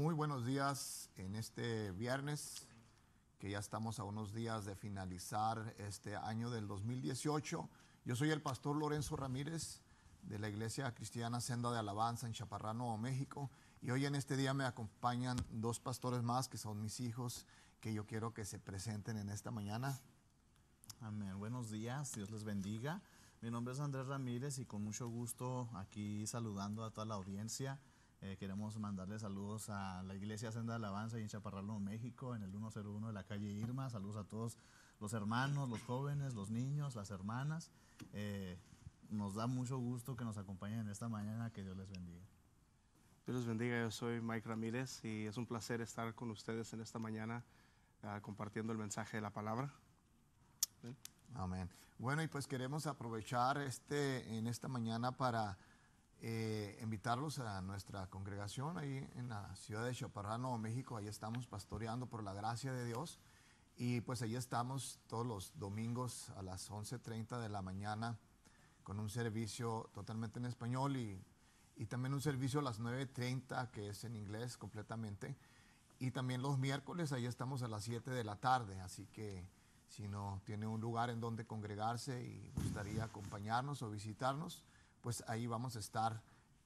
Muy buenos días en este viernes, que ya estamos a unos días de finalizar este año del 2018. Yo soy el pastor Lorenzo Ramírez de la Iglesia Cristiana Senda de Alabanza en Chaparrano, México. Y hoy en este día me acompañan dos pastores más que son mis hijos, que yo quiero que se presenten en esta mañana. Amén. Buenos días, Dios les bendiga. Mi nombre es Andrés Ramírez y con mucho gusto aquí saludando a toda la audiencia. Eh, queremos mandarle saludos a la Iglesia Senda de Alabanza y en Chaparralo, México, en el 101 de la calle Irma. Saludos a todos los hermanos, los jóvenes, los niños, las hermanas. Eh, nos da mucho gusto que nos acompañen en esta mañana. Que Dios les bendiga. Dios les bendiga. Yo soy Mike Ramírez y es un placer estar con ustedes en esta mañana uh, compartiendo el mensaje de la palabra. ¿Ven? Amén. Bueno, y pues queremos aprovechar este, en esta mañana para eh, invitarlos a nuestra congregación ahí en la ciudad de Chaparrano, México. Ahí estamos pastoreando por la gracia de Dios. Y pues ahí estamos todos los domingos a las 11.30 de la mañana con un servicio totalmente en español y, y también un servicio a las 9.30 que es en inglés completamente. Y también los miércoles ahí estamos a las 7 de la tarde. Así que si no tiene un lugar en donde congregarse y gustaría acompañarnos o visitarnos, pues ahí vamos a estar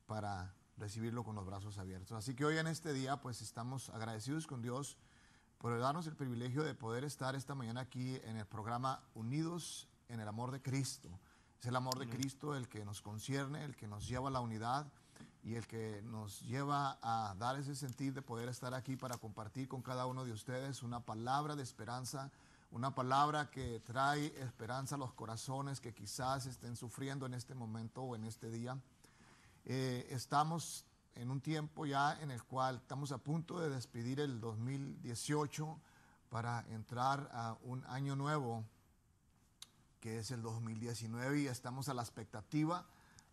para recibirlo con los brazos abiertos. Así que hoy en este día pues estamos agradecidos con Dios por darnos el privilegio de poder estar esta mañana aquí en el programa Unidos en el Amor de Cristo. Es el amor de Cristo el que nos concierne, el que nos lleva a la unidad y el que nos lleva a dar ese sentir de poder estar aquí para compartir con cada uno de ustedes una palabra de esperanza, una palabra que trae esperanza a los corazones que quizás estén sufriendo en este momento o en este día. Eh, estamos en un tiempo ya en el cual estamos a punto de despedir el 2018 para entrar a un año nuevo que es el 2019 y estamos a la expectativa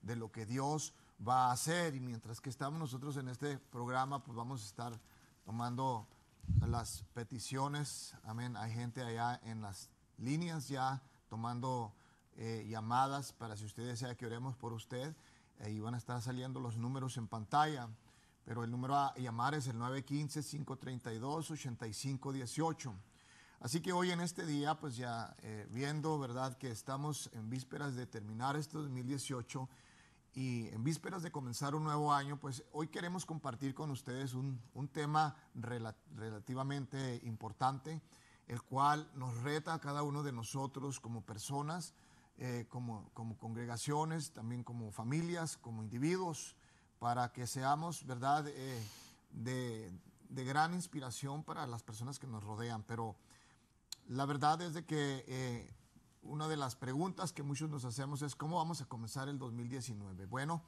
de lo que Dios va a hacer y mientras que estamos nosotros en este programa pues vamos a estar tomando las peticiones, amén. Hay gente allá en las líneas ya tomando eh, llamadas para si usted desea que oremos por usted. Ahí van a estar saliendo los números en pantalla, pero el número a llamar es el 915-532-8518. Así que hoy en este día, pues ya eh, viendo, ¿verdad?, que estamos en vísperas de terminar este 2018 y en vísperas de comenzar un nuevo año, pues hoy queremos compartir con ustedes un, un tema rel relativamente importante, el cual nos reta a cada uno de nosotros como personas, eh, como, como congregaciones, también como familias, como individuos, para que seamos, ¿verdad?, eh, de, de, gran inspiración para las personas que nos rodean. Pero la verdad es de que... Eh, una de las preguntas que muchos nos hacemos es cómo vamos a comenzar el 2019. Bueno,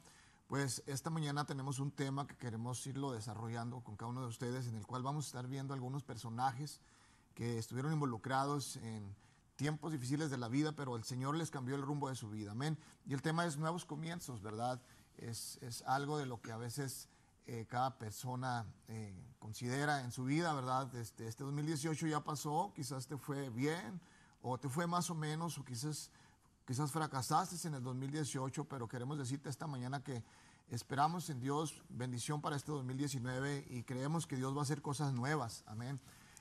pues esta mañana tenemos un tema que queremos irlo desarrollando con cada uno de ustedes, en el cual vamos a estar viendo algunos personajes que estuvieron involucrados en tiempos difíciles de la vida, pero el Señor les cambió el rumbo de su vida. Amén. Y el tema es nuevos comienzos, ¿verdad? Es, es algo de lo que a veces eh, cada persona eh, considera en su vida, ¿verdad? Este, este 2018 ya pasó, quizás te fue bien o te fue más o menos, o quizás, quizás fracasaste en el 2018, pero queremos decirte esta mañana que esperamos en Dios bendición para este 2019 y creemos que Dios va a hacer cosas nuevas. Amén.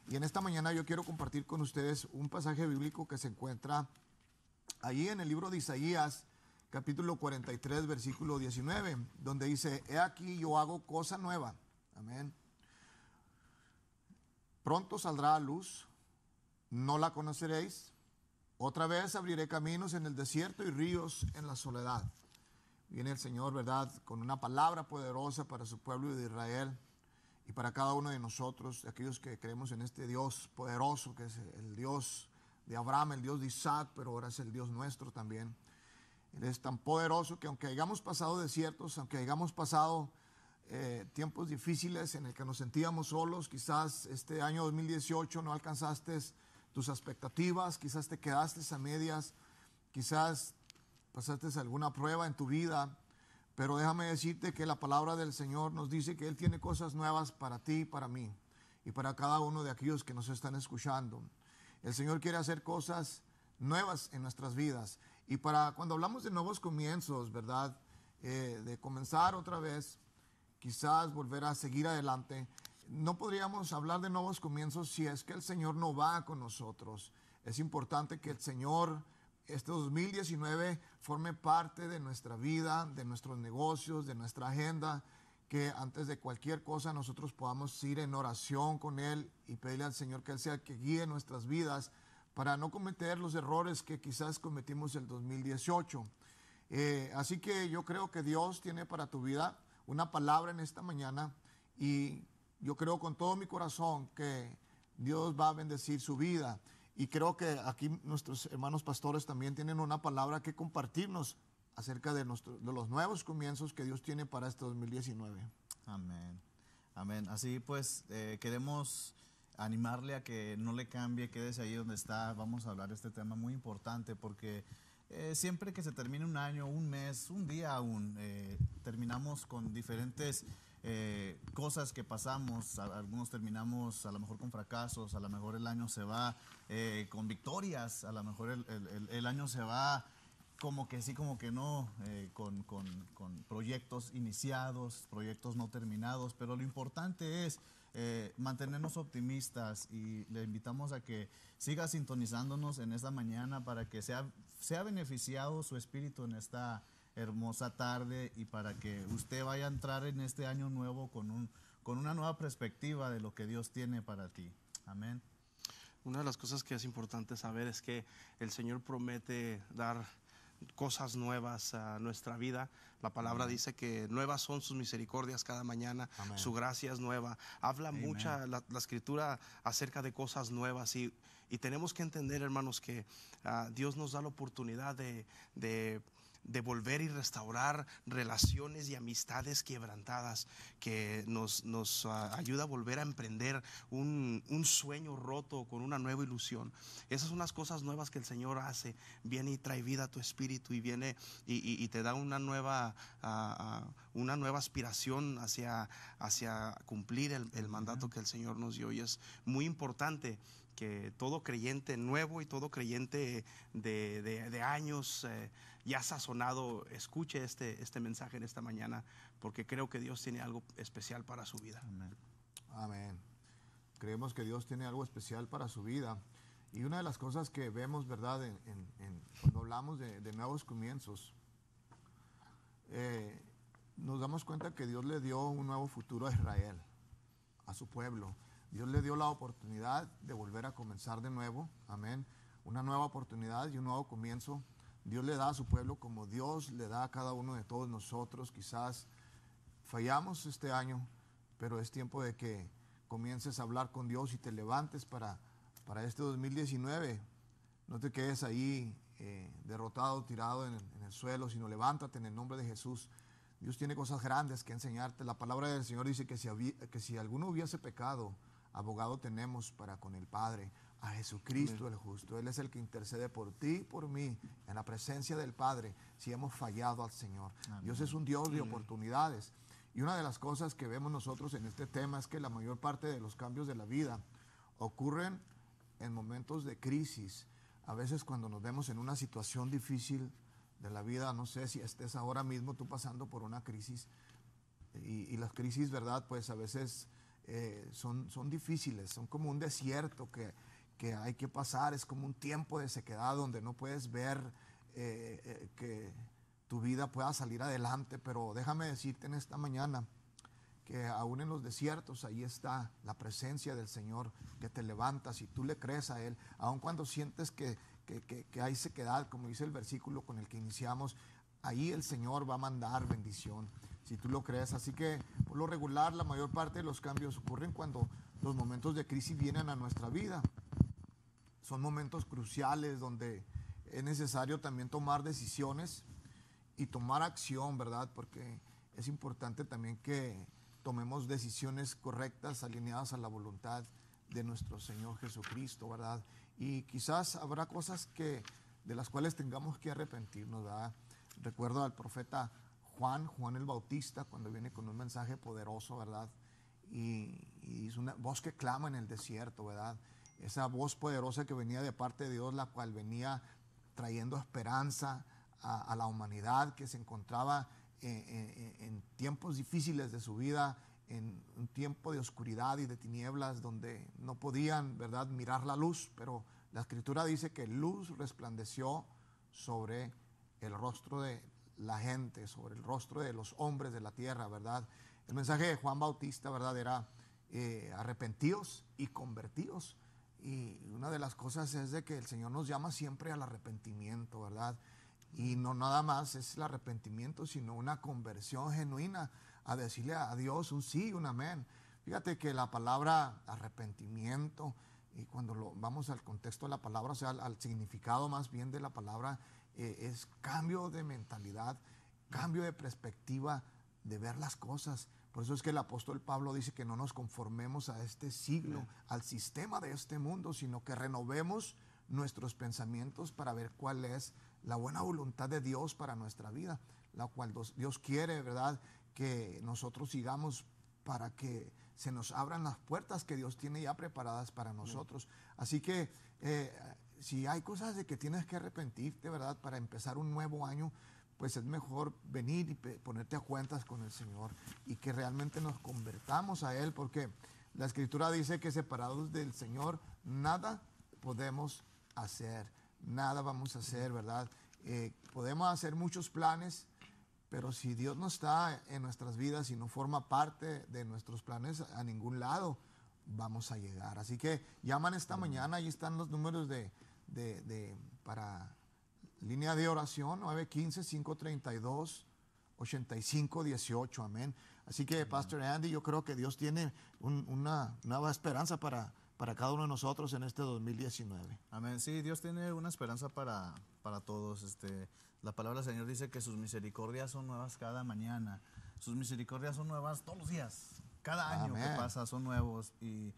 Y en esta mañana yo quiero compartir con ustedes un pasaje bíblico que se encuentra allí en el libro de Isaías, capítulo 43, versículo 19, donde dice, he aquí yo hago cosa nueva. Amén. Pronto saldrá a luz, no la conoceréis. Otra vez abriré caminos en el desierto y ríos en la soledad. Viene el Señor, ¿verdad?, con una palabra poderosa para su pueblo de Israel y para cada uno de nosotros, aquellos que creemos en este Dios poderoso, que es el Dios de Abraham, el Dios de Isaac, pero ahora es el Dios nuestro también. Él es tan poderoso que aunque hayamos pasado desiertos, aunque hayamos pasado eh, tiempos difíciles en el que nos sentíamos solos, quizás este año 2018 no alcanzaste tus expectativas, quizás te quedaste a medias, quizás pasaste alguna prueba en tu vida, pero déjame decirte que la palabra del Señor nos dice que Él tiene cosas nuevas para ti y para mí y para cada uno de aquellos que nos están escuchando. El Señor quiere hacer cosas nuevas en nuestras vidas. Y para cuando hablamos de nuevos comienzos, ¿verdad? Eh, de comenzar otra vez, quizás volver a seguir adelante, no podríamos hablar de nuevos comienzos si es que el Señor no va con nosotros. Es importante que el Señor este 2019 forme parte de nuestra vida, de nuestros negocios, de nuestra agenda, que antes de cualquier cosa nosotros podamos ir en oración con Él y pedirle al Señor que Él sea el que guíe nuestras vidas para no cometer los errores que quizás cometimos el 2018. Eh, así que yo creo que Dios tiene para tu vida una palabra en esta mañana y yo creo con todo mi corazón que Dios va a bendecir su vida. Y creo que aquí nuestros hermanos pastores también tienen una palabra que compartirnos acerca de, los nuevos comienzos que Dios tiene para este 2019. Amén. Amén. Así pues, eh, queremos animarle a que no le cambie, quédese ahí donde está. Vamos a hablar de este tema muy importante porque eh, siempre que se termine un año, un mes, un día aún, eh, terminamos con diferentes eh, cosas que pasamos, algunos terminamos a lo mejor con fracasos, a lo mejor el año se va eh, con victorias, a lo mejor el, año se va como que sí, como que no, eh, con, con, proyectos iniciados, proyectos no terminados, pero lo importante es mantenernos optimistas y le invitamos a que siga sintonizándonos en esta mañana para que sea, sea beneficiado su espíritu en esta hermosa tarde y para que usted vaya a entrar en este año nuevo con, un, con una nueva perspectiva de lo que Dios tiene para ti. Amén. Una de las cosas que es importante saber es que el Señor promete dar cosas nuevas a nuestra vida. La palabra dice que nuevas son sus misericordias cada mañana, su gracia es nueva. Habla mucha la, escritura acerca de cosas nuevas y, y tenemos que entender, hermanos, que ah, Dios nos da la oportunidad de, de de volver y restaurar relaciones y amistades quebrantadas, que nos, nos ah, ayuda a volver a emprender un, sueño roto con una nueva ilusión. Esas son las cosas nuevas que el Señor hace. Viene y trae vida a tu espíritu y viene y, te da una nueva, ah, una nueva aspiración hacia, hacia cumplir el, mandato que el Señor nos dio. Y es muy importante que todo creyente nuevo y todo creyente de, años eh, ya sazonado escuche este, este mensaje en esta mañana, porque creo que Dios tiene algo especial para su vida. Amén. Creemos que Dios tiene algo especial para su vida. Y una de las cosas que vemos, ¿verdad?, en, cuando hablamos de, nuevos comienzos, eh, nos damos cuenta que Dios le dio un nuevo futuro a Israel, a su pueblo. Dios le dio la oportunidad de volver a comenzar de nuevo. Amén. Una nueva oportunidad y un nuevo comienzo Dios le da a su pueblo como Dios le da a cada uno de todos nosotros. Quizás fallamos este año, pero es tiempo de que comiences a hablar con Dios y te levantes para, para este 2019. No te quedes ahí eh, derrotado, tirado en el, suelo, sino levántate en el nombre de Jesús. Dios tiene cosas grandes que enseñarte. La palabra del Señor dice que si, que si alguno hubiese pecado, abogado tenemos para con el Padre a Jesucristo el justo. Él es el que intercede por ti y por mí en la presencia del Padre si hemos fallado al Señor. Dios es un Dios de oportunidades. Y una de las cosas que vemos nosotros en este tema es que la mayor parte de los cambios de la vida ocurren en momentos de crisis. A veces cuando nos vemos en una situación difícil de la vida, no sé si estés ahora mismo tú pasando por una crisis. Y, las crisis, ¿verdad? Pues a veces eh, son, son difíciles, son como un desierto que que hay que pasar, es como un tiempo de sequedad donde no puedes ver eh, eh, que tu vida pueda salir adelante, pero déjame decirte en esta mañana que aún en los desiertos ahí está la presencia del Señor que te levanta si tú le crees a Él, aun cuando sientes que, que hay sequedad, como dice el versículo con el que iniciamos, ahí el Señor va a mandar bendición, si tú lo crees. Así que por lo regular la mayor parte de los cambios ocurren cuando los momentos de crisis vienen a nuestra vida son momentos cruciales donde es necesario también tomar decisiones y tomar acción, ¿verdad? Porque es importante también que tomemos decisiones correctas, alineadas a la voluntad de nuestro Señor Jesucristo, ¿verdad? Y quizás habrá cosas que, de las cuales tengamos que arrepentirnos, ¿verdad? Recuerdo al profeta Juan, Juan el Bautista, cuando viene con un mensaje poderoso, ¿verdad? Y, y es una voz que clama en el desierto, ¿verdad? Esa voz poderosa que venía de parte de Dios, la cual venía trayendo esperanza a, la humanidad que se encontraba en, tiempos difíciles de su vida, en un tiempo de oscuridad y de tinieblas donde no podían, ¿verdad?, mirar la luz, pero la escritura dice que luz resplandeció sobre el rostro de la gente, sobre el rostro de los hombres de la tierra, ¿verdad? El mensaje de Juan Bautista, ¿verdad?, era eh, arrepentidos y convertidos. Y una de las cosas es de que el Señor nos llama siempre al arrepentimiento, ¿verdad? Y no nada más es el arrepentimiento, sino una conversión genuina a decirle a Dios un sí, un amén. Fíjate que la palabra arrepentimiento, y cuando lo, vamos al contexto de la palabra, o sea, al, significado más bien de la palabra, eh, es cambio de mentalidad, cambio de perspectiva de ver las cosas. Por eso es que el apóstol Pablo dice que no nos conformemos a este siglo, al sistema de este mundo, sino que renovemos nuestros pensamientos para ver cuál es la buena voluntad de Dios para nuestra vida, la cual Dios quiere, ¿verdad? Que nosotros sigamos para que se nos abran las puertas que Dios tiene ya preparadas para nosotros. Así que eh, si hay cosas de que tienes que arrepentirte, ¿verdad? Para empezar un nuevo año, pues es mejor venir y ponerte a cuentas con el Señor y que realmente nos convertamos a Él, porque la Escritura dice que separados del Señor nada podemos hacer, nada vamos a hacer, ¿verdad? Eh, podemos hacer muchos planes, pero si Dios no está en nuestras vidas y no forma parte de nuestros planes a ningún lado, vamos a llegar. Así que llaman esta mañana, ahí están los números de, de, para línea de oración, 915-532-8518, amén. Así que, Pastor Andy, yo creo que Dios tiene una nueva esperanza para, para cada uno de nosotros en este 2019. Amén. Sí, Dios tiene una esperanza para, para todos. Este, la palabra del Señor dice que sus misericordias son nuevas cada mañana. Sus misericordias son nuevas todos los días. Cada año que pasa son nuevos. Y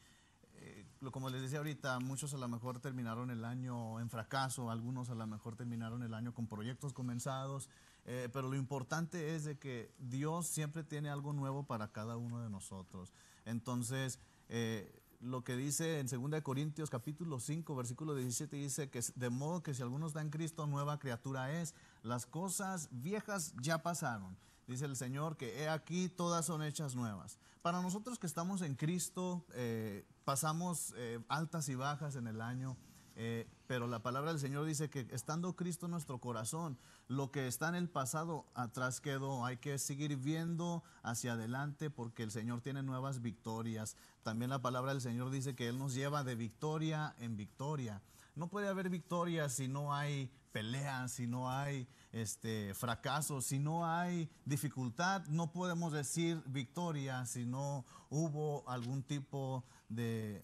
como les decía ahorita, muchos a lo mejor terminaron el año en fracaso, algunos a lo mejor terminaron el año con proyectos comenzados. Eh, pero lo importante es de que Dios siempre tiene algo nuevo para cada uno de nosotros. Entonces, eh, lo que dice en 2 Corintios capítulo 5, versículo 17, dice que de modo que si alguno está en Cristo, nueva criatura es. Las cosas viejas ya pasaron. Dice el Señor que he aquí todas son hechas nuevas. Para nosotros que estamos en Cristo, eh, pasamos eh, altas y bajas en el año. Eh, pero la palabra del Señor dice que estando Cristo en nuestro corazón, lo que está en el pasado atrás quedó. Hay que seguir viendo hacia adelante porque el Señor tiene nuevas victorias. También la palabra del Señor dice que Él nos lleva de victoria en victoria. No puede haber victoria si no hay peleas, si no hay este, fracaso, si no hay dificultad. No podemos decir victoria si no hubo algún tipo de,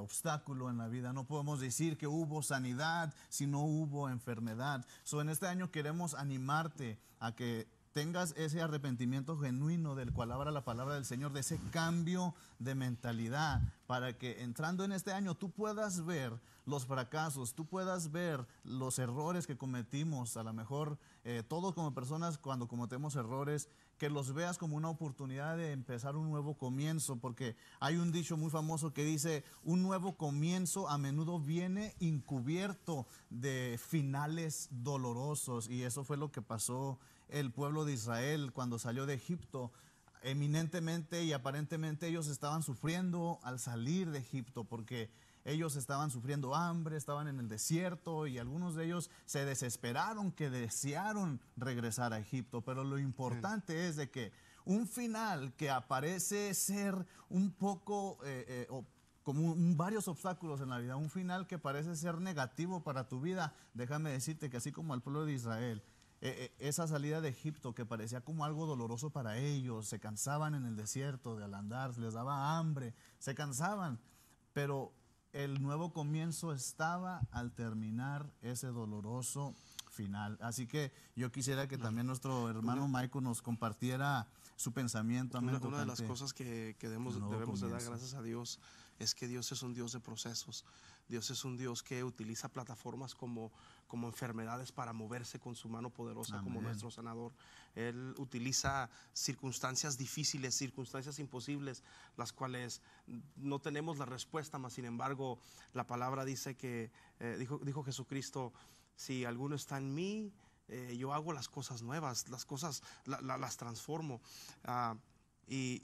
obstáculo en la vida. No podemos decir que hubo sanidad si no hubo enfermedad. So, en este año queremos animarte a que tengas ese arrepentimiento genuino del cual habla la palabra del Señor, de ese cambio de mentalidad, para que entrando en este año tú puedas ver los fracasos, tú puedas ver los errores que cometimos, a lo mejor eh, todos como personas cuando cometemos errores, que los veas como una oportunidad de empezar un nuevo comienzo, porque hay un dicho muy famoso que dice, un nuevo comienzo a menudo viene encubierto de finales dolorosos, y eso fue lo que pasó el pueblo de Israel cuando salió de Egipto. Eminentemente y aparentemente ellos estaban sufriendo al salir de Egipto porque ellos estaban sufriendo hambre, estaban en el desierto y algunos de ellos se desesperaron, que desearon regresar a Egipto. Pero lo importante es de que un final que aparece ser un poco eh, eh, como varios obstáculos en la vida, un final que parece ser negativo para tu vida, déjame decirte que así como al pueblo de Israel, eh, eh, esa salida de Egipto que parecía como algo doloroso para ellos, se cansaban en el desierto de al andar, les daba hambre, se cansaban, pero el nuevo comienzo estaba al terminar ese doloroso final. Así que yo quisiera que también nuestro hermano Michael nos compartiera su pensamiento. Una, una de las cosas que, debemos, debemos de dar gracias a Dios es que Dios es un Dios de procesos. Dios es un Dios que utiliza plataformas como, como enfermedades para moverse con su mano poderosa como nuestro sanador. Él utiliza circunstancias difíciles, circunstancias imposibles, las cuales no tenemos la respuesta, mas sin embargo la palabra dice que, eh, dijo, dijo Jesucristo, si alguno está en mí, eh, yo hago las cosas nuevas, las cosas las transformo. Ah, y,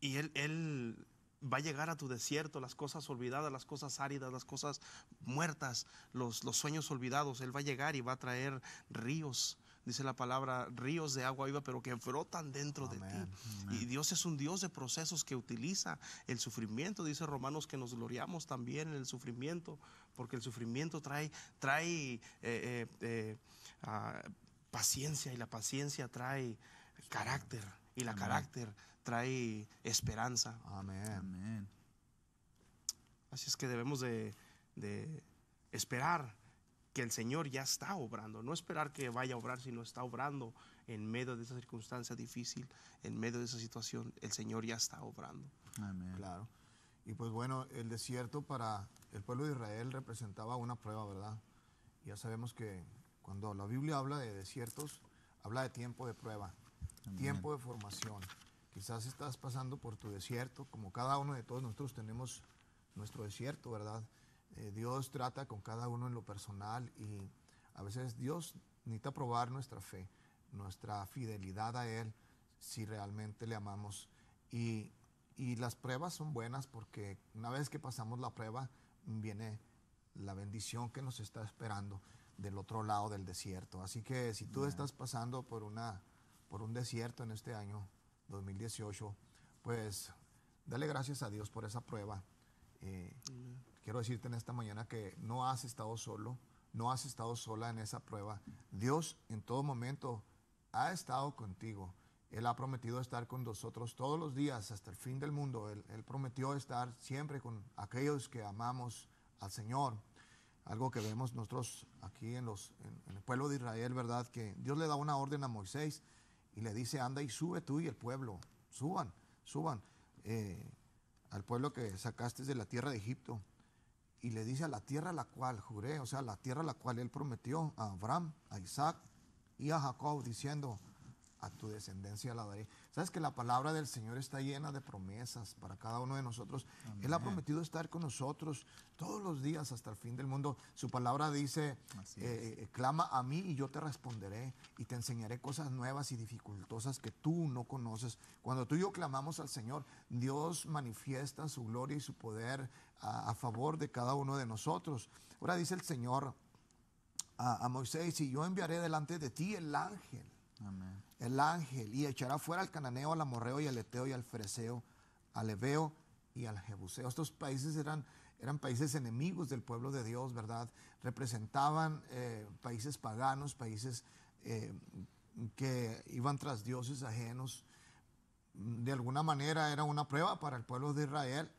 y él, él va a llegar a tu desierto, las cosas olvidadas, las cosas áridas, las cosas muertas, los, los sueños olvidados. Él va a llegar y va a traer ríos, dice la palabra, ríos de agua viva, pero que brotan dentro de ti. Y Dios es un Dios de procesos que utiliza el sufrimiento. Dice Romanos que nos gloriamos también en el sufrimiento, porque el sufrimiento trae, trae eh, eh, eh, ah, paciencia y la paciencia trae carácter y la carácter trae esperanza. Amén. Así es que debemos de, esperar que el Señor ya está obrando, no esperar que vaya a obrar, sino está obrando en medio de esa circunstancia difícil, en medio de esa situación, el Señor ya está obrando. Amén. Claro. Y pues bueno, el desierto para el pueblo de Israel representaba una prueba, ¿verdad? Ya sabemos que cuando la Biblia habla de desiertos, habla de tiempo de prueba, tiempo de formación. Quizás estás pasando por tu desierto, como cada uno de todos nosotros tenemos nuestro desierto, ¿verdad? Eh, Dios trata con cada uno en lo personal y a veces Dios necesita probar nuestra fe, nuestra fidelidad a Él, si realmente le amamos. Y, y las pruebas son buenas porque una vez que pasamos la prueba, viene la bendición que nos está esperando del otro lado del desierto. Así que si tú estás pasando por, una, por un desierto en este año, 2018, pues dale gracias a Dios por esa prueba. Eh, quiero decirte en esta mañana que no has estado solo, no has estado sola en esa prueba. Dios en todo momento ha estado contigo. Él ha prometido estar con nosotros todos los días hasta el fin del mundo. Él, prometió estar siempre con aquellos que amamos al Señor. Algo que vemos nosotros aquí en, los, en el pueblo de Israel, ¿verdad? Que Dios le da una orden a Moisés y le dice, anda y sube tú y el pueblo, suban, suban eh, al pueblo que sacaste de la tierra de Egipto. Y le dice a la tierra a la cual juré, o sea, la tierra a la cual él prometió a Abraham, a Isaac y a Jacob, diciendo, a tu descendencia la daré. Sabes que la palabra del Señor está llena de promesas para cada uno de nosotros. Él ha prometido estar con nosotros todos los días hasta el fin del mundo. Su palabra dice, eh, eh, clama a mí y yo te responderé y te enseñaré cosas nuevas y dificultosas que tú no conoces. Cuando tú y yo clamamos al Señor, Dios manifiesta su gloria y su poder a, favor de cada uno de nosotros. Ahora dice el Señor a, a Moisés, y yo enviaré delante de ti el ángel. Amén el ángel y echará fuera al cananeo, al amorreo y al eteo y al freseo, al ebeo y al jebuseo. Estos países eran, eran países enemigos del pueblo de Dios, ¿verdad? Representaban eh, países paganos, países eh, que iban tras dioses ajenos. De alguna manera era una prueba para el pueblo de Israel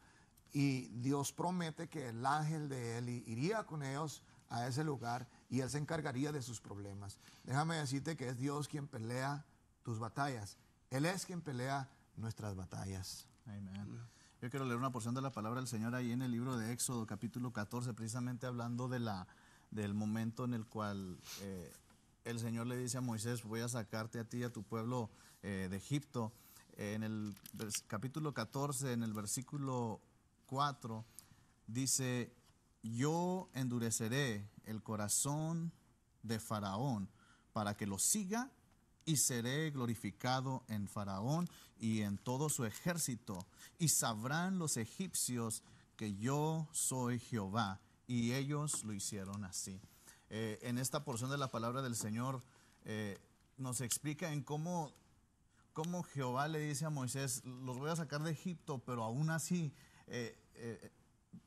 y Dios promete que el ángel de él iría con ellos a ese lugar y Él se encargaría de sus problemas. Déjame decirte que es Dios quien pelea tus batallas. Él es quien pelea nuestras batallas. Amén. Yo quiero leer una porción de la palabra del Señor ahí en el libro de Éxodo, capítulo 14, precisamente hablando de la, del momento en el cual eh, el Señor le dice a Moisés, voy a sacarte a ti y a tu pueblo eh, de Egipto. en el capítulo 14, en el versículo 4, dice, yo endureceré el corazón de Faraón para que lo siga y seré glorificado en Faraón y en todo su ejército. Y sabrán los egipcios que yo soy Jehová. Y ellos lo hicieron así. Eh, en esta porción de la palabra del Señor eh, nos explica en cómo, cómo, Jehová le dice a Moisés, los voy a sacar de Egipto, pero aún así eh,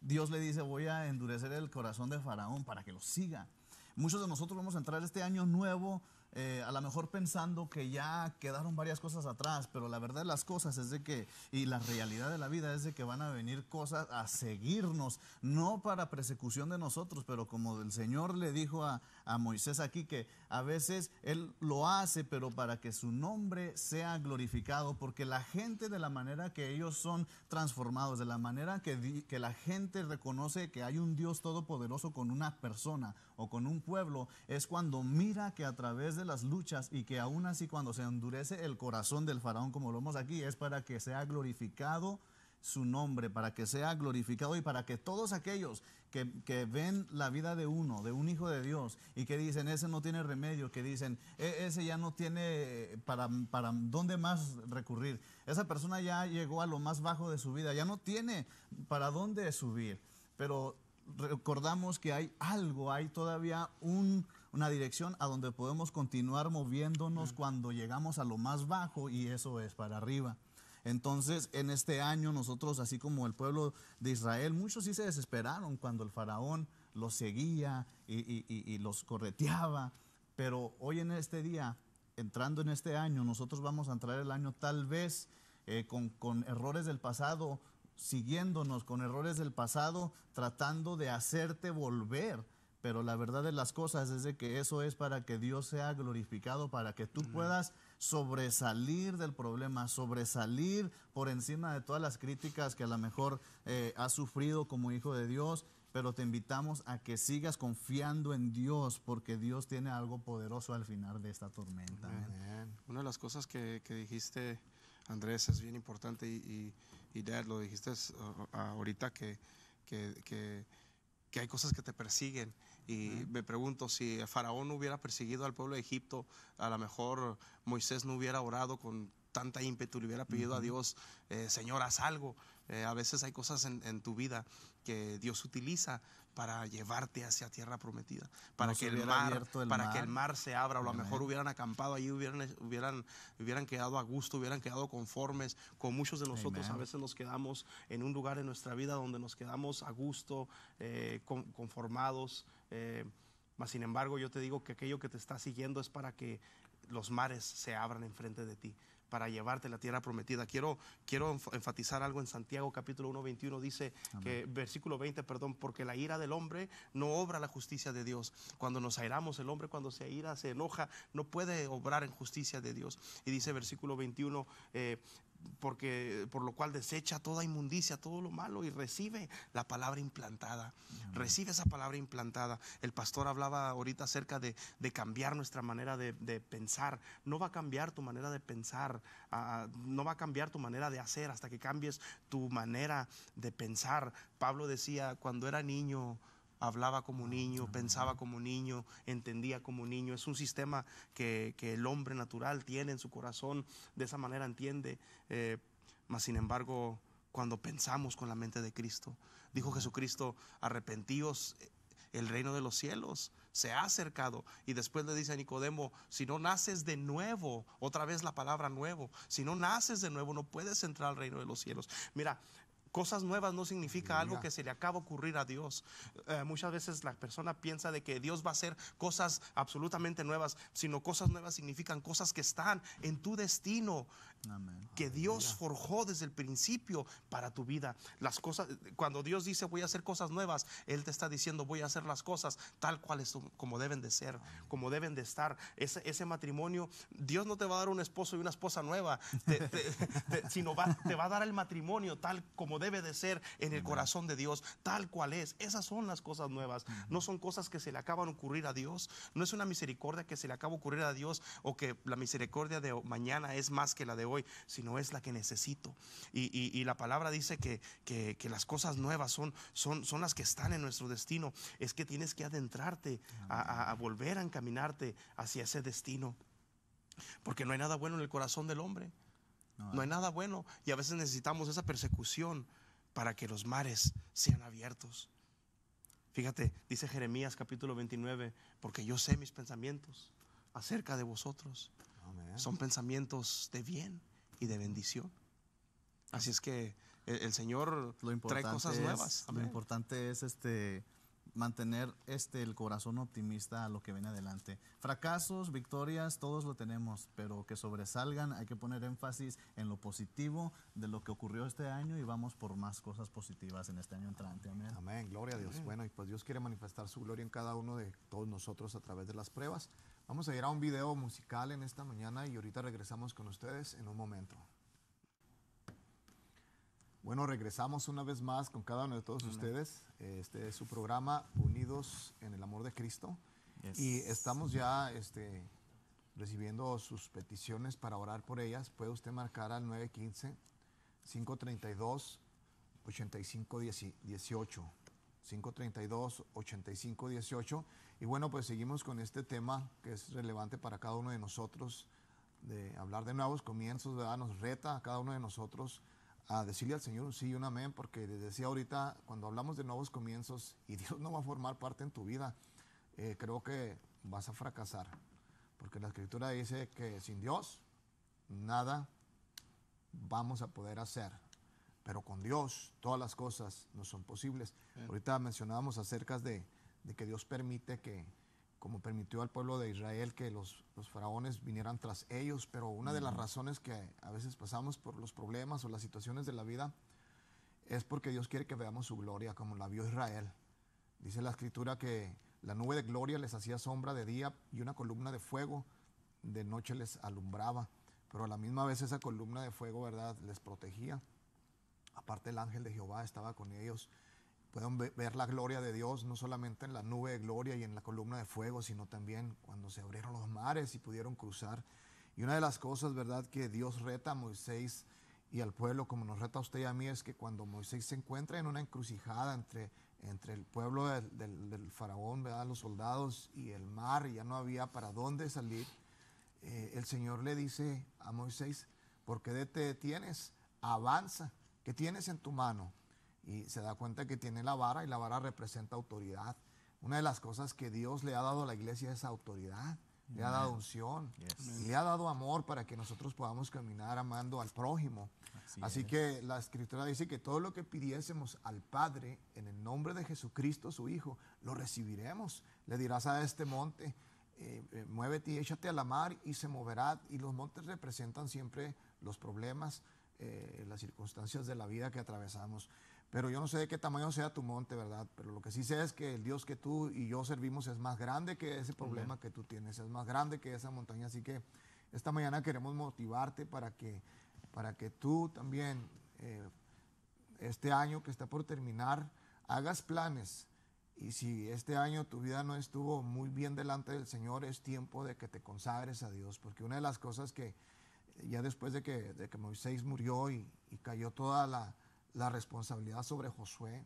Dios le dice, voy a endurecer el corazón de Faraón para que lo siga. Muchos de nosotros vamos a entrar este año nuevo eh, a lo mejor pensando que ya quedaron varias cosas atrás, pero la verdad de las cosas es de que, y la realidad de la vida es de que van a venir cosas a seguirnos, no para persecución de nosotros, pero como el Señor le dijo a, a Moisés aquí, que a veces Él lo hace, pero para que su nombre sea glorificado, porque la gente de la manera que ellos son transformados, de la manera que, que la gente reconoce que hay un Dios todopoderoso con una persona o con un pueblo, es cuando mira que a través de las luchas y que aún así cuando se endurece el corazón del faraón, como lo vemos aquí, es para que sea glorificado su nombre, para que sea glorificado y para que todos aquellos que, que, ven la vida de uno, de un hijo de Dios, y que dicen, ese no tiene remedio, que dicen, e, ese ya no tiene para, para dónde más recurrir, esa persona ya llegó a lo más bajo de su vida, ya no tiene para dónde subir, pero recordamos que hay algo, hay todavía un, una dirección a donde podemos continuar moviéndonos cuando llegamos a lo más bajo y eso es para arriba. Entonces, en este año nosotros, así como el pueblo de Israel, muchos sí se desesperaron cuando el faraón los seguía y, los correteaba, pero hoy en este día, entrando en este año, nosotros vamos a entrar el año tal vez eh, con, con errores del pasado, siguiéndonos con errores del pasado, tratando de hacerte volver. Pero la verdad de las cosas es de que eso es para que Dios sea glorificado, para que tú puedas sobresalir del problema, sobresalir por encima de todas las críticas que a lo mejor eh, has sufrido como hijo de Dios, pero te invitamos a que sigas confiando en Dios, porque Dios tiene algo poderoso al final de esta tormenta. Una de las cosas que, dijiste, Andrés, es bien importante y, y, Dad, lo dijiste ahorita que, que, que hay cosas que te persiguen y me pregunto si Faraón no hubiera perseguido al pueblo de Egipto, a lo mejor Moisés no hubiera orado con tanta ímpetu, le hubiera pedido a Dios, eh, Señor, haz algo. Eh, a veces hay cosas en, tu vida que Dios utiliza para llevarte hacia tierra prometida, para, que el, mar, para que el mar. se abra, o a lo mejor hubieran acampado ahí, hubieran, hubieran, hubieran quedado a gusto, hubieran quedado conformes, con muchos de nosotros. A veces nos quedamos en un lugar en nuestra vida donde nos quedamos a gusto, eh, conformados, eh, sin embargo, yo te digo que aquello que te está siguiendo es para que los mares se abran enfrente de ti para llevarte la tierra prometida. Quiero, quiero enfatizar algo en Santiago capítulo 1, 21, dice que, versículo 20, perdón, porque la ira del hombre no obra la justicia de Dios. Cuando nos airamos, el hombre cuando se aira, se enoja, no puede obrar en justicia de Dios. Y dice versículo 21, eh, porque por lo cual desecha toda inmundicia, todo lo malo y recibe la palabra implantada. Recibe esa palabra implantada. El pastor hablaba ahorita acerca de, cambiar nuestra manera de, pensar. No va a cambiar tu manera de pensar, ah, no va a cambiar tu manera de hacer hasta que cambies tu manera de pensar. Pablo decía, cuando era niño, hablaba como niño, pensaba como niño, entendía como niño. Es un sistema que, el hombre natural tiene en su corazón, de esa manera entiende. Eh, mas, sin embargo, cuando pensamos con la mente de Cristo, dijo Jesucristo, arrepentíos, el reino de los cielos se ha acercado. Y después le dice a Nicodemo, si no naces de nuevo, otra vez la palabra nuevo, si no naces de nuevo, no puedes entrar al reino de los cielos. Mira, Cosas nuevas no significa algo que se le acaba de ocurrir a Dios. Eh, muchas veces la persona piensa de que Dios va a hacer cosas absolutamente nuevas, sino cosas nuevas significan cosas que están en tu destino, que Dios forjó desde el principio para tu vida. Las cosas, cuando Dios dice voy a hacer cosas nuevas, Él te está diciendo voy a hacer las cosas tal cual como deben de ser, como deben de estar. Ese, ese, matrimonio, Dios no te va a dar un esposo y una esposa nueva, sino te va a dar el matrimonio tal como debe de ser en el corazón de Dios, tal cual es. Esas son las cosas nuevas. No son cosas que se le acaban de ocurrir a Dios. No es una misericordia que se le acaba de ocurrir a Dios o que la misericordia de mañana es más que la de hoy, sino es la que necesito. Y, la palabra dice que, que, las cosas nuevas son, son, son las que están en nuestro destino. Es que tienes que adentrarte a, volver a encaminarte hacia ese destino. Porque no hay nada bueno en el corazón del hombre. No hay nada bueno y a veces necesitamos esa persecución para que los mares sean abiertos. Fíjate, dice Jeremías capítulo 29, porque yo sé mis pensamientos acerca de vosotros. Son pensamientos de bien y de bendición. Así es que el, Señor trae cosas nuevas. Lo importante es este mantener este el corazón optimista a lo que viene adelante. Fracasos, victorias, todos lo tenemos, pero que sobresalgan, hay que poner énfasis en lo positivo de lo que ocurrió este año y vamos por más cosas positivas en este año entrante. Amén. Amén, gloria a Dios. Bueno, y pues Dios quiere manifestar su gloria en cada uno de todos nosotros a través de las pruebas. Vamos a ir a un video musical en esta mañana y ahorita regresamos con ustedes en un momento. Bueno, regresamos una vez más con cada uno de todos ustedes. Este es su programa Unidos en el Amor de Cristo. Y estamos ya este, recibiendo sus peticiones para orar por ellas. Puede usted marcar al 915-532-8252. 85 18. 532 85 18. Y bueno, pues seguimos con este tema que es relevante para cada uno de nosotros, de hablar de nuevos comienzos, ¿verdad? Nos reta a cada uno de nosotros a decirle al Señor un sí y un amén, porque les decía ahorita, cuando hablamos de nuevos comienzos y Dios no va a formar parte en tu vida, eh, creo que vas a fracasar, porque la Escritura dice que sin Dios nada vamos a poder hacer, pero con Dios todas las cosas no son posibles. Ahorita mencionábamos acerca de, de que Dios permite que, como permitió al pueblo de Israel que los, los faraones vinieran tras ellos, pero una de las razones que a veces pasamos por los problemas o las situaciones de la vida es porque Dios quiere que veamos su gloria como la vio Israel. Dice la escritura que la nube de gloria les hacía sombra de día y una columna de fuego de noche les alumbraba, pero a la misma vez esa columna de fuego, ¿verdad?, les protegía. Aparte el ángel de Jehová estaba con ellos pueden ver la gloria de Dios no solamente en la nube de gloria y en la columna de fuego, sino también cuando se abrieron los mares y pudieron cruzar. Y una de las cosas, ¿verdad?, que Dios reta a Moisés y al pueblo, como nos reta a usted y a mí, es que cuando Moisés se encuentra en una encrucijada entre, entre el pueblo del, faraón, ¿verdad?, los soldados y el mar, y ya no había para dónde salir, eh, el Señor le dice a Moisés, ¿por qué te detienes? Avanza, ¿qué tienes en tu mano? y se da cuenta que tiene la vara y la vara representa autoridad. Una de las cosas que Dios le ha dado a la iglesia es autoridad, le ha dado unción, le ha dado amor para que nosotros podamos caminar amando al prójimo. Así, que la escritura dice que todo lo que pidiésemos al Padre en el nombre de Jesucristo, su Hijo, lo recibiremos. Le dirás a este monte, eh, eh, muévete y échate a la mar y se moverá. Y los montes representan siempre los problemas, eh, las circunstancias de la vida que atravesamos. Pero yo no sé de qué tamaño sea tu monte, ¿verdad? Pero lo que sí sé es que el Dios que tú y yo servimos es más grande que ese problema que tú tienes, es más grande que esa montaña. Así que esta mañana queremos motivarte para que, para que tú también, eh, este año que está por terminar, hagas planes. Y si este año tu vida no estuvo muy bien delante del Señor, es tiempo de que te consagres a Dios. Porque una de las cosas que ya después de que, de que Moisés murió y cayó toda la la responsabilidad sobre Josué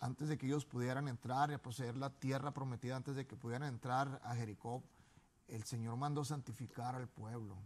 antes de que ellos pudieran entrar y a poseer la tierra prometida, antes de que pudieran entrar a Jericó, el Señor mandó santificar al pueblo.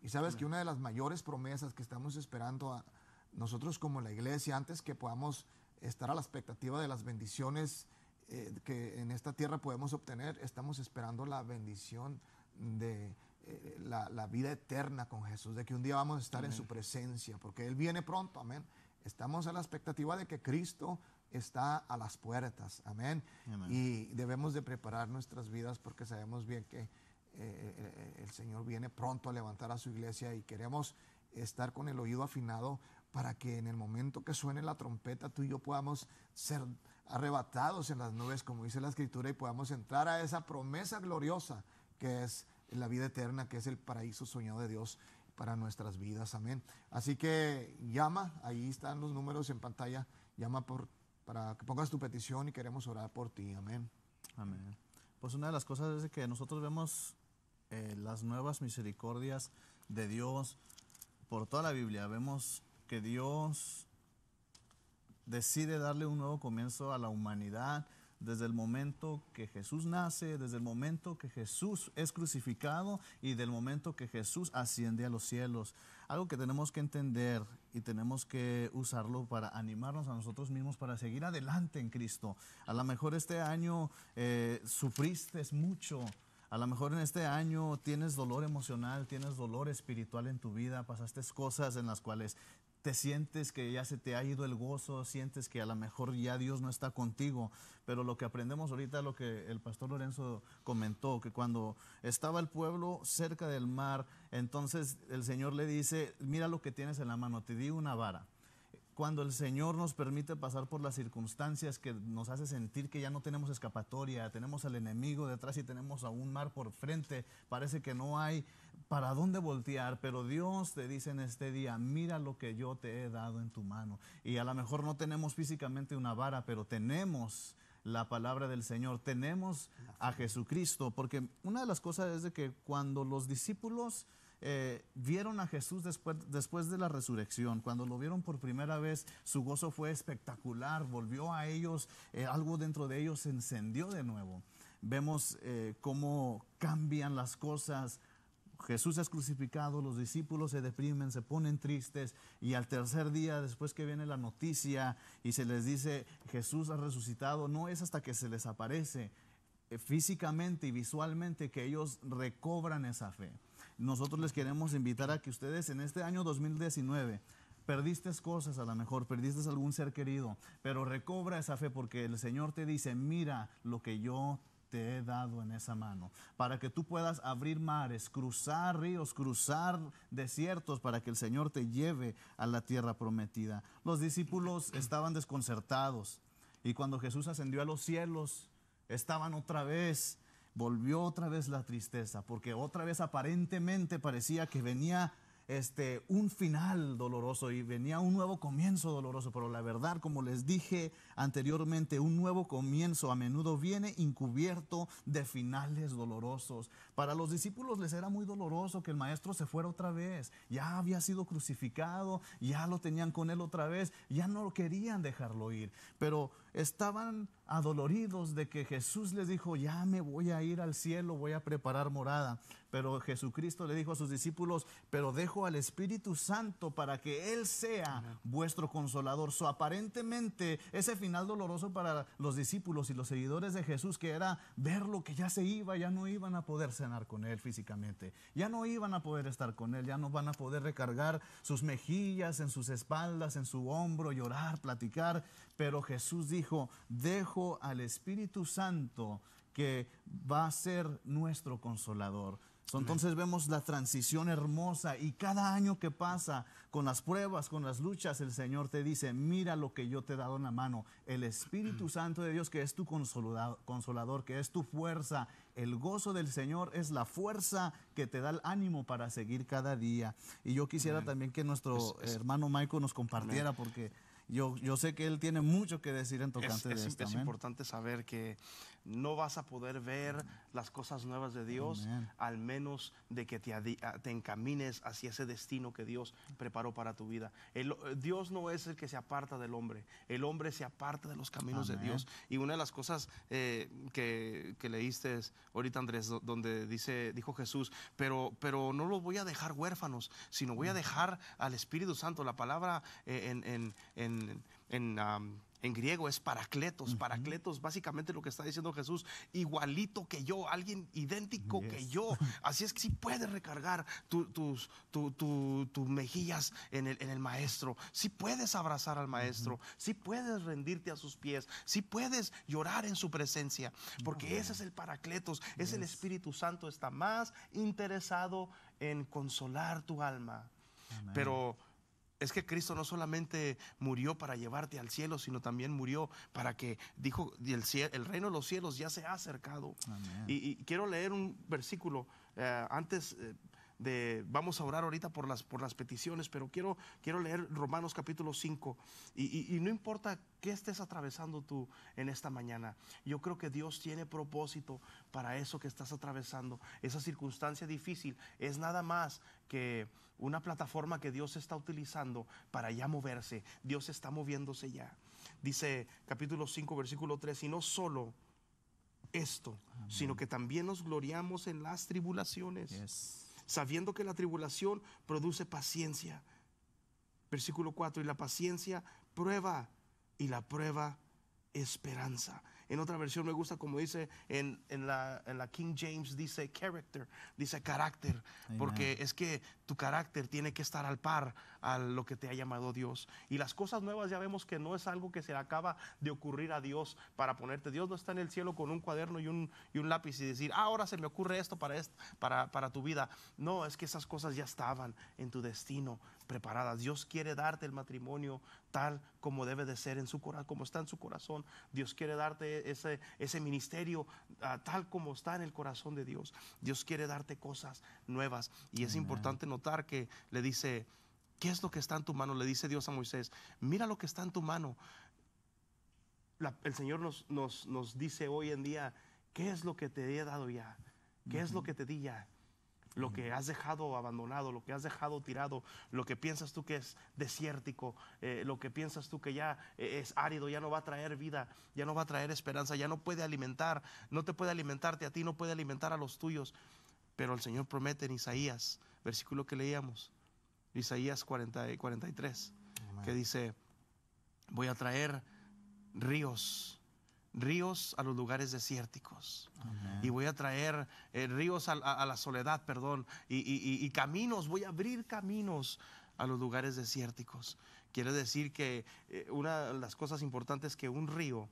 Y sabes que una de las mayores promesas que estamos esperando a nosotros como la iglesia, antes que podamos estar a la expectativa de las bendiciones eh, que en esta tierra podemos obtener, estamos esperando la bendición de eh, la, vida eterna con Jesús, de que un día vamos a estar en su presencia, porque Él viene pronto, amén. Estamos a la expectativa de que Cristo está a las puertas. Amén. Y debemos de preparar nuestras vidas porque sabemos bien que eh, eh, el Señor viene pronto a levantar a su iglesia y queremos estar con el oído afinado para que en el momento que suene la trompeta tú y yo podamos ser arrebatados en las nubes, como dice la escritura, y podamos entrar a esa promesa gloriosa que es la vida eterna, que es el paraíso soñado de Dios para nuestras vidas. Amén. Así que llama, ahí están los números en pantalla. Llama por, para que pongas tu petición y queremos orar por ti. Amén. Amén. Pues una de las cosas es que nosotros vemos eh, las nuevas misericordias de Dios por toda la Biblia. Vemos que Dios decide darle un nuevo comienzo a la humanidad desde el momento que Jesús nace, desde el momento que Jesús es crucificado y del momento que Jesús asciende a los cielos. Algo que tenemos que entender y tenemos que usarlo para animarnos a nosotros mismos para seguir adelante en Cristo. A lo mejor este año eh, sufriste mucho. A lo mejor en este año tienes dolor emocional, tienes dolor espiritual en tu vida, pasaste cosas en las cuales te sientes que ya se te ha ido el gozo, sientes que a lo mejor ya Dios no está contigo, pero lo que aprendemos ahorita, lo que el pastor Lorenzo comentó, que cuando estaba el pueblo cerca del mar, entonces el Señor le dice, mira lo que tienes en la mano, te di una vara cuando el Señor nos permite pasar por las circunstancias que nos hace sentir que ya no tenemos escapatoria, tenemos al enemigo detrás y tenemos a un mar por frente, parece que no hay para dónde voltear, pero Dios te dice en este día, mira lo que yo te he dado en tu mano. Y a lo mejor no tenemos físicamente una vara, pero tenemos la palabra del Señor, tenemos a Jesucristo, porque una de las cosas es de que cuando los discípulos eh, vieron a Jesús después, después de la resurrección. Cuando lo vieron por primera vez, su gozo fue espectacular. Volvió a ellos, eh, algo dentro de ellos se encendió de nuevo. Vemos eh, cómo cambian las cosas. Jesús es crucificado, los discípulos se deprimen, se ponen tristes y al tercer día, después que viene la noticia y se les dice Jesús ha resucitado, no es hasta que se les aparece físicamente y visualmente que ellos recobran esa fe nosotros les queremos invitar a que ustedes en este año 2019 perdiste cosas a lo mejor, perdiste algún ser querido, pero recobra esa fe porque el Señor te dice, mira lo que yo te he dado en esa mano, para que tú puedas abrir mares, cruzar ríos, cruzar desiertos, para que el Señor te lleve a la tierra prometida. Los discípulos estaban desconcertados y cuando Jesús ascendió a los cielos, estaban otra vez volvió otra vez la tristeza, porque otra vez aparentemente parecía que venía este, un final doloroso y venía un nuevo comienzo doloroso, pero la verdad, como les dije anteriormente, un nuevo comienzo a menudo viene encubierto de finales dolorosos. Para los discípulos les era muy doloroso que el maestro se fuera otra vez, ya había sido crucificado, ya lo tenían con él otra vez, ya no querían dejarlo ir, pero estaban adoloridos de que Jesús les dijo, ya me voy a ir al cielo, voy a preparar morada. Pero Jesucristo le dijo a sus discípulos, pero dejo al Espíritu Santo para que Él sea vuestro consolador. So, aparentemente ese final doloroso para los discípulos y los seguidores de Jesús, que era ver lo que ya se iba, ya no iban a poder cenar con Él físicamente, ya no iban a poder estar con Él, ya no van a poder recargar sus mejillas en sus espaldas, en su hombro, llorar, platicar. Pero Jesús dijo, dejo al Espíritu Santo que va a ser nuestro consolador. Entonces vemos la transición hermosa y cada año que pasa con las pruebas, con las luchas, el Señor te dice, mira lo que yo te he dado en la mano. El Espíritu Santo de Dios que es tu consolador, que es tu fuerza. El gozo del Señor es la fuerza que te da el ánimo para seguir cada día. Y yo quisiera también que nuestro hermano Michael nos compartiera porque... Yo, yo, sé que él tiene mucho que decir en tocante es, de esto. Es importante saber que no vas a poder ver las cosas nuevas de Dios al menos de que te, te, encamines hacia ese destino que Dios preparó para tu vida. El, Dios no es el que se aparta del hombre, el hombre se aparta de los caminos de Dios. Y una de las cosas eh, que, que, leíste ahorita, Andrés, donde dice, dijo Jesús, pero, pero no los voy a dejar huérfanos, sino voy a dejar al Espíritu Santo. La palabra eh, en, en, en, en en griego es paracletos. Paracletos, básicamente lo que está diciendo Jesús, igualito que yo, alguien idéntico que yo. Así es que si puedes recargar tus tu, mejillas en el, en el, maestro, si puedes abrazar al maestro, si puedes rendirte a sus pies, si puedes llorar en su presencia, porque ese es el paracletos, es el Espíritu Santo, está más interesado en consolar tu alma. Pero es que Cristo no solamente murió para llevarte al cielo, sino también murió para que, dijo, el, el reino de los cielos ya se ha acercado. Y, quiero leer un versículo eh, antes eh, de, vamos a orar ahorita por las, por las peticiones, pero quiero, quiero leer Romanos capítulo 5. Y, y no importa qué estés atravesando tú en esta mañana, yo creo que Dios tiene propósito para eso que estás atravesando. Esa circunstancia difícil es nada más que una plataforma que Dios está utilizando para ya moverse. Dios está moviéndose ya. Dice capítulo 5, versículo 3, y no solo esto, sino que también nos gloriamos en las tribulaciones, sabiendo que la tribulación produce paciencia. Versículo 4, y la paciencia prueba, y la prueba esperanza. En otra versión me gusta como dice en, la, King James, dice character, dice carácter, porque es que tu carácter tiene que estar al par a lo que te ha llamado Dios. Y las cosas nuevas ya vemos que no es algo que se le acaba de ocurrir a Dios para ponerte. Dios no está en el cielo con un cuaderno y un, y un lápiz y decir, ah, ahora se me ocurre esto para, esto para, para tu vida. No, es que esas cosas ya estaban en tu destino preparadas. Dios quiere darte el matrimonio tal como debe de ser en su corazón, como está en su corazón. Dios quiere darte ese, ese ministerio ah, tal como está en el corazón de Dios. Dios quiere darte cosas nuevas. Y es importante notar que le dice, ¿qué es lo que está en tu mano? Le dice Dios a Moisés, mira lo que está en tu mano. el Señor nos, nos, nos, dice hoy en día, ¿qué es lo que te he dado ya? ¿Qué es lo que te di ya? lo que has dejado abandonado, lo que has dejado tirado, lo que piensas tú que es desértico, eh, lo que piensas tú que ya eh, es árido, ya no va a traer vida, ya no va a traer esperanza, ya no puede alimentar, no te puede alimentarte a ti, no puede alimentar a los tuyos. Pero el Señor promete en Isaías, versículo que leíamos, Isaías 40, 43, que dice, voy a traer ríos ríos a los lugares desérticos. Y voy a traer eh, ríos a, la soledad, perdón, y, caminos, voy a abrir caminos a los lugares desérticos. Quiere decir que eh, una de las cosas importantes es que un río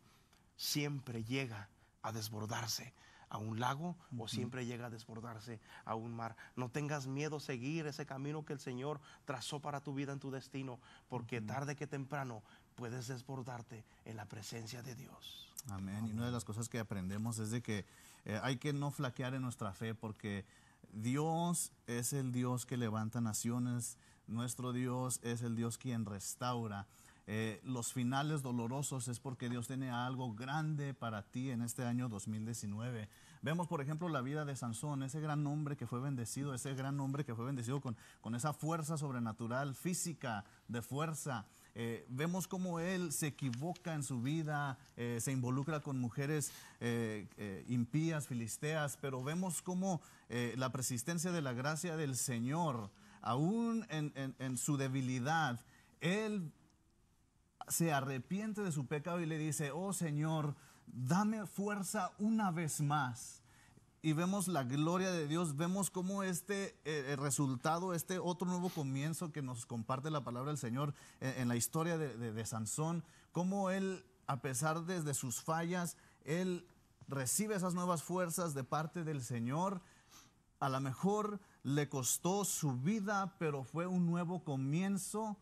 siempre llega a desbordarse a un lago o siempre llega a desbordarse a un mar. No tengas miedo seguir ese camino que el Señor trazó para tu vida en tu destino, porque tarde que temprano puedes desbordarte en la presencia de Dios. Amén. Y una de las cosas que aprendemos es de que eh, hay que no flaquear en nuestra fe porque Dios es el Dios que levanta naciones, nuestro Dios es el Dios quien restaura. Eh, los finales dolorosos es porque Dios tiene algo grande para ti en este año 2019. Vemos, por ejemplo, la vida de Sansón, ese gran hombre que fue bendecido, ese gran hombre que fue bendecido con, con esa fuerza sobrenatural, física, de fuerza. Eh, vemos cómo él se equivoca en su vida, eh, se involucra con mujeres impías, filisteas, pero vemos cómo la persistencia de la gracia del Señor, aún en, su debilidad, él se arrepiente de su pecado y le dice, oh Señor, dame fuerza una vez más y vemos la gloria de Dios, vemos cómo este eh, resultado, este otro nuevo comienzo que nos comparte la palabra del Señor eh, en la historia de, Sansón, cómo él, a pesar de, sus fallas, él recibe esas nuevas fuerzas de parte del Señor. A lo mejor le costó su vida, pero fue un nuevo comienzo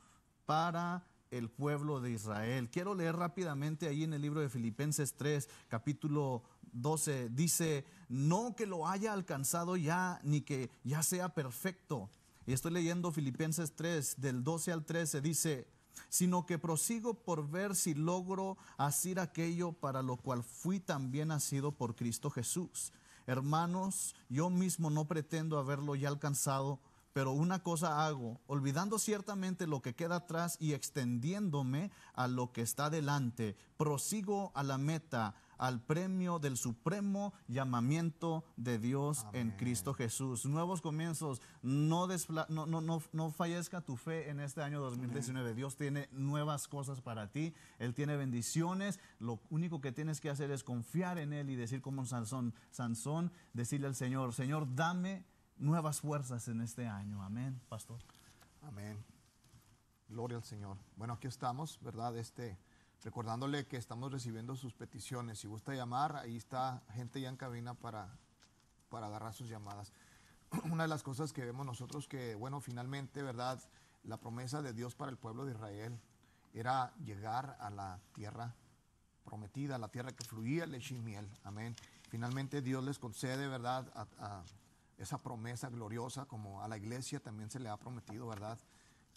para el pueblo de Israel. Quiero leer rápidamente ahí en el libro de Filipenses 3, capítulo 12, dice, no que lo haya alcanzado ya, ni que ya sea perfecto. Y estoy leyendo Filipenses 3, del 12 al 13, dice, sino que prosigo por ver si logro hacer aquello para lo cual fui también nacido por Cristo Jesús. Hermanos, yo mismo no pretendo haberlo ya alcanzado, pero una cosa hago, olvidando ciertamente lo que queda atrás y extendiéndome a lo que está delante, prosigo a la meta al premio del supremo llamamiento de Dios en Cristo Jesús. Nuevos comienzos, no, no, no, no, fallezca tu fe en este año 2019. Dios tiene nuevas cosas para ti, Él tiene bendiciones. Lo único que tienes que hacer es confiar en Él y decir como Sansón, Sansón, decirle al Señor, Señor, dame nuevas fuerzas en este año. Amén, pastor. Amén. Gloria al Señor. Bueno, aquí estamos, ¿verdad? Este recordándole que estamos recibiendo sus peticiones. Si gusta llamar, ahí está gente ya en cabina para, para agarrar sus llamadas. Una de las cosas que vemos nosotros que, bueno, finalmente, ¿verdad? La promesa de Dios para el pueblo de Israel era llegar a la tierra prometida, la tierra que fluía leche y miel. Amén. Finalmente Dios les concede, ¿verdad? Esa promesa gloriosa como a la iglesia también se le ha prometido, ¿verdad?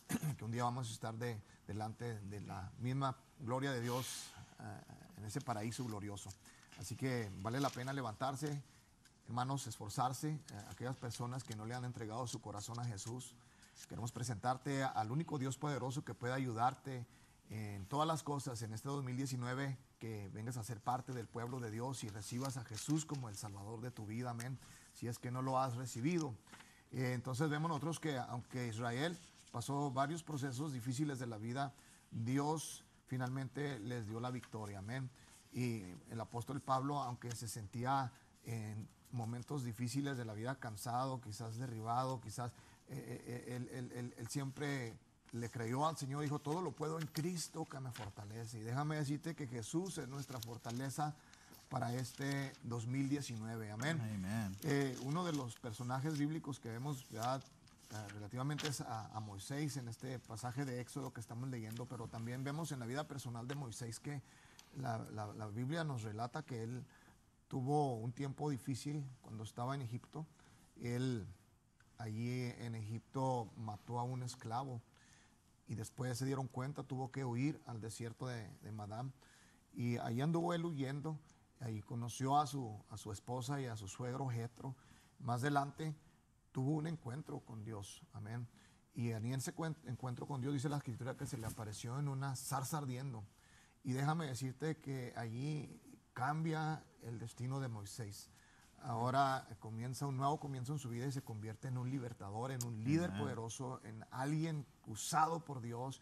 que un día vamos a estar de, delante de la misma gloria de Dios eh, en ese paraíso glorioso. Así que vale la pena levantarse, hermanos, esforzarse. Eh, aquellas personas que no le han entregado su corazón a Jesús, queremos presentarte al único Dios poderoso que puede ayudarte en todas las cosas en este 2019, que vengas a ser parte del pueblo de Dios y recibas a Jesús como el Salvador de tu vida, amén. Si es que no lo has recibido. Eh, entonces vemos nosotros que aunque Israel pasó varios procesos difíciles de la vida, Dios finalmente les dio la victoria, amén. Y el apóstol Pablo, aunque se sentía en momentos difíciles de la vida, cansado, quizás derribado, quizás eh, eh, él, siempre le creyó al Señor, dijo, todo lo puedo en Cristo que me fortalece. Y déjame decirte que Jesús es nuestra fortaleza para este 2019, amén. Eh, uno de los personajes bíblicos que vemos, ¿verdad? Eh, relativamente a, Moisés en este pasaje de Éxodo que estamos leyendo, pero también vemos en la vida personal de Moisés que la, Biblia nos relata que él tuvo un tiempo difícil cuando estaba en Egipto. Él allí en Egipto mató a un esclavo y después se dieron cuenta, tuvo que huir al desierto de, de Madame y ahí anduvo él huyendo, ahí conoció a su, a su esposa y a su suegro Jetro. Más adelante tuvo un encuentro con Dios. Amén. Y en ese encuentro con Dios dice la escritura que se le apareció en una zarza ardiendo. Y déjame decirte que allí cambia el destino de Moisés. Ahora comienza un nuevo comienzo en su vida y se convierte en un libertador, en un líder poderoso, en alguien usado por Dios.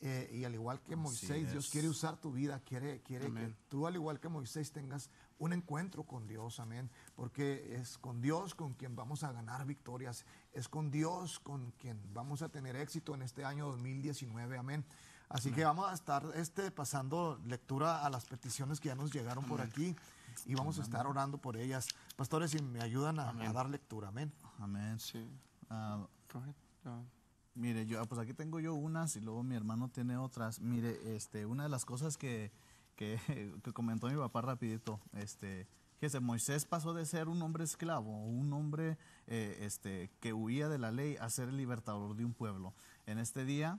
Eh, y al igual que Moisés, Dios quiere usar tu vida, quiere, quiere que tú, al igual que Moisés, tengas un encuentro con Dios, amén. Porque es con Dios con quien vamos a ganar victorias, es con Dios con quien vamos a tener éxito en este año 2019, amén. Así que vamos a estar este, pasando lectura a las peticiones que ya nos llegaron por aquí y vamos a estar orando por ellas. Pastores, si me ayudan a, dar lectura, amén. Amén. Sí. Uh, Mire, yo, pues aquí tengo yo unas y luego mi hermano tiene otras. Mire, este, una de las cosas que, que, comentó mi papá rapidito, este, que Moisés pasó de ser un hombre esclavo, un hombre eh, este, que huía de la ley, a ser el libertador de un pueblo. En este día,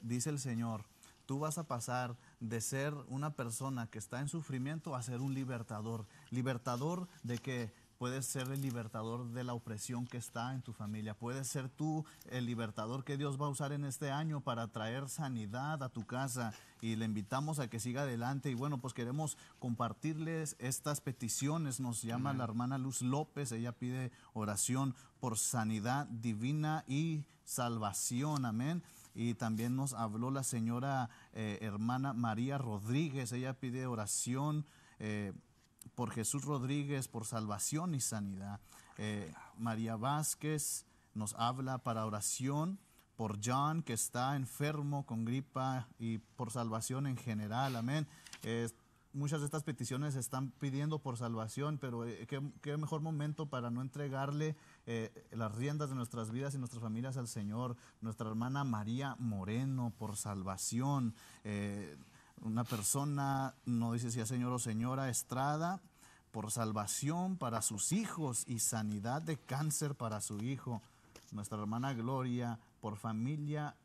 dice el Señor, tú vas a pasar de ser una persona que está en sufrimiento a ser un libertador. Libertador de que puedes ser el libertador de la opresión que está en tu familia, puedes ser tú el libertador que Dios va a usar en este año para traer sanidad a tu casa. Y le invitamos a que siga adelante. Y bueno, pues queremos compartirles estas peticiones, nos llama la hermana Luz López, ella pide oración por sanidad divina y salvación, amén. Y también nos habló la señora eh, hermana María Rodríguez, ella pide oración. Eh, por Jesús Rodríguez, por salvación y sanidad. Eh, María Vázquez nos habla para oración por John, que está enfermo con gripa y por salvación en general. Amén. muchas de estas peticiones están pidiendo por salvación, pero eh, qué, mejor momento para no entregarle eh, las riendas de nuestras vidas y nuestras familias al Señor. Nuestra hermana María Moreno por salvación una persona no dice si es señor o señora Estrada por salvación para sus hijos y sanidad de cáncer para su hijo. Nuestra hermana Gloria por familia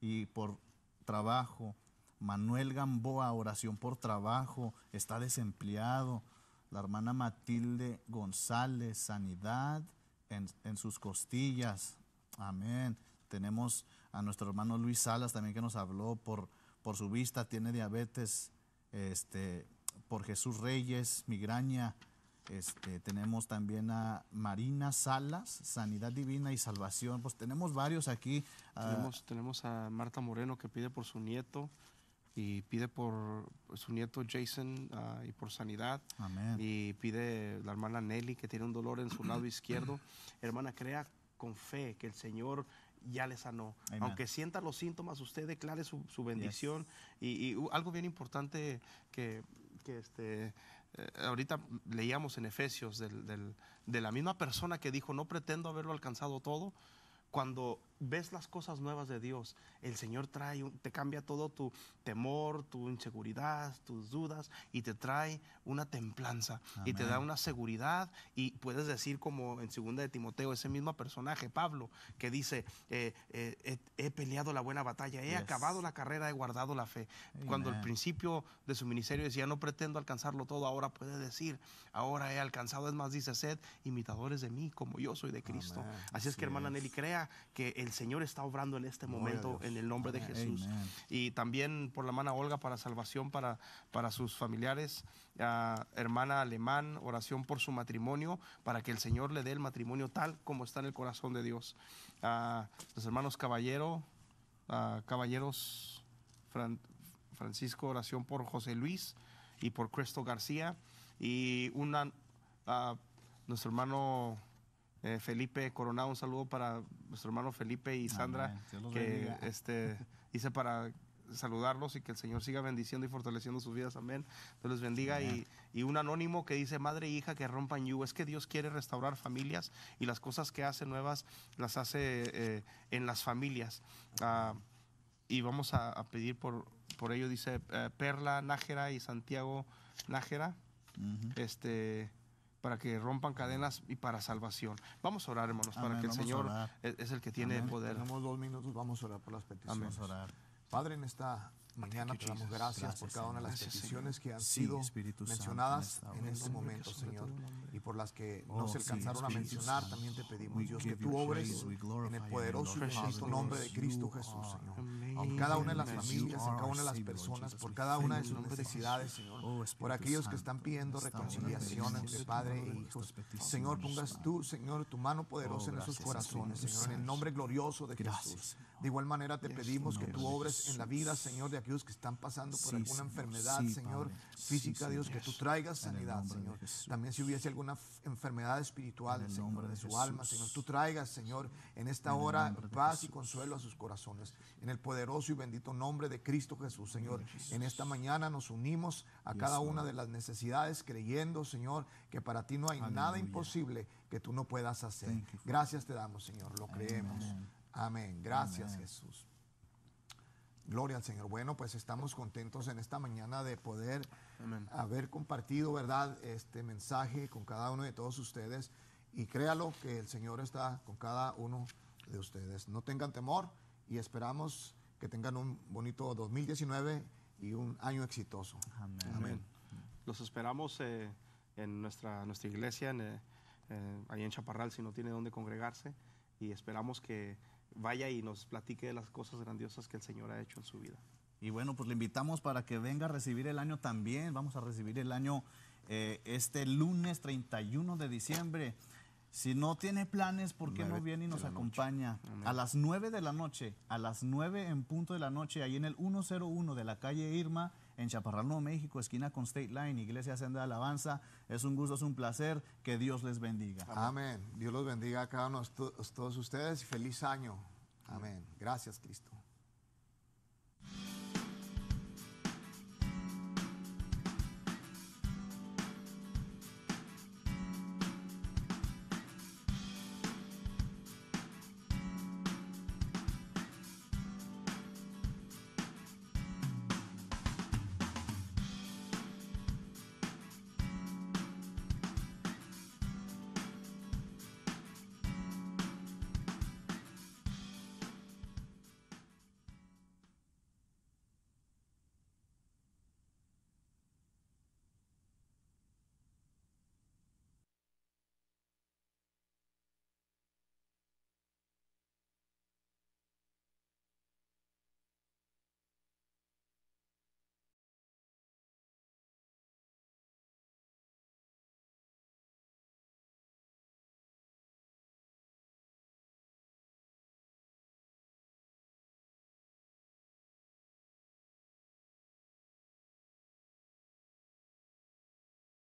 y por trabajo. Manuel Gamboa, oración por trabajo, está desempleado. La hermana Matilde González, sanidad en, en sus costillas. Amén. Tenemos a nuestro hermano Luis Salas también que nos habló por por su vista, tiene diabetes, este, por Jesús Reyes, migraña. Este, tenemos también a Marina Salas, Sanidad Divina y Salvación. Pues tenemos varios aquí. Ah, tenemos, tenemos a Marta Moreno que pide por su nieto y pide por su nieto Jason ah, y por sanidad. Amén. Y pide la hermana Nelly que tiene un dolor en su lado izquierdo. Hermana, crea con fe que el Señor ya le sanó. Aunque sienta los síntomas, usted declare su, bendición. Y, algo bien importante que, este, eh, ahorita leíamos en Efesios de la misma persona que dijo, no pretendo haberlo alcanzado todo, cuando ves las cosas nuevas de Dios, el Señor trae, te cambia todo tu temor, tu inseguridad, tus dudas y te trae una templanza y te da una seguridad y puedes decir como en segunda de Timoteo, ese mismo personaje, Pablo, que dice, eh, eh, he, peleado la buena batalla, he acabado la carrera, he guardado la fe. Cuando al principio de su ministerio decía, no pretendo alcanzarlo todo, ahora puede decir, ahora he alcanzado, es más, dice, sed imitadores de mí como yo soy de Cristo. Así es que hermana Nelly, crea que el el Señor está obrando en este momento en el nombre de Jesús. Y también por la mano Olga para salvación para, para sus familiares. hermana Alemán, oración por su matrimonio, para que el Señor le dé el matrimonio tal como está en el corazón de Dios. los hermanos Caballero, Caballeros Francisco, oración por José Luis y por Cristo García. Y una, nuestro hermano eh, Felipe Coronado, un saludo para nuestro hermano Felipe y Sandra, que este, hice para saludarlos y que el Señor siga bendiciendo y fortaleciendo sus vidas. Amén. Dios les bendiga. Y, un anónimo que dice, madre e hija que rompan yugo. Es que Dios quiere restaurar familias y las cosas que hace nuevas las hace eh, en las familias. Ah, y vamos a, pedir por, por ello, dice eh, Perla Nájera y Santiago Nájera. Este para que rompan cadenas y para salvación. Vamos a orar, hermanos, para que el Señor es, el que tiene poder. Tenemos dos minutos, vamos a orar por las peticiones. Vamos a orar. Padre, en esta mañana te damos gracias, por cada una de las peticiones que han sido Santo, mencionadas en estos momentos, Señor, y por las que no Oh, se alcanzaron a mencionar, Santo. también te pedimos, Dios, que tú obres en el poderoso y Hallelujah. nombre de Cristo Jesús, Señor. En cada una de las familias, en cada una de las personas, por cada una de sus necesidades, Señor. Oh, Por aquellos que Santo, están pidiendo reconciliación entre Padre e hijos. Señor, pongas tú, Señor, tu mano poderosa Oh, en esos corazones, Señor, en el Santo. nombre glorioso de Jesús. De igual manera te pedimos que tú obres en la vida, Señor, de aquellos que están pasando por alguna enfermedad, Señor, física, Dios, que tú traigas sanidad, Señor. También si hubiese alguna enfermedad espiritual, En Señor, de su alma, Señor, tú traigas, Señor, en esta hora paz y consuelo a sus corazones. En el poderoso y bendito nombre de Cristo Jesús, Señor. En esta mañana nos unimos a cada una de las necesidades, creyendo, Señor, que para ti no hay nada imposible que tú no puedas hacer. Gracias te damos, Señor, lo creemos. Amen. Amén. Gracias. Jesús. Gloria al Señor. Bueno, pues estamos contentos en esta mañana de poder Amén. haber compartido, ¿verdad?, este mensaje con cada uno de todos ustedes. Y créalo que el Señor está con cada uno de ustedes. No tengan temor y esperamos que tengan un bonito 2019 y un año exitoso. Amén. Amén. Los esperamos eh, en nuestra, nuestra iglesia, en, eh, eh, ahí en Chaparral, si no tiene dónde congregarse. Y esperamos que vaya y nos platique de las cosas grandiosas que el Señor ha hecho en su vida. Y bueno, pues le invitamos para que venga a recibir el año también. Vamos a recibir el año eh, este lunes 31 de diciembre. Si no tiene planes, ¿por qué no viene y nos acompaña? A las 9 de la noche, a las 9 en punto de la noche, ahí en el 101 de la calle Irma, en Chaparral, Nuevo México, esquina con State Line, Iglesia Senda de Alabanza. Es un gusto, es un placer. Que Dios les bendiga. Amén. Dios los bendiga a cada uno de todos ustedes y feliz año. Amén. Gracias, Cristo.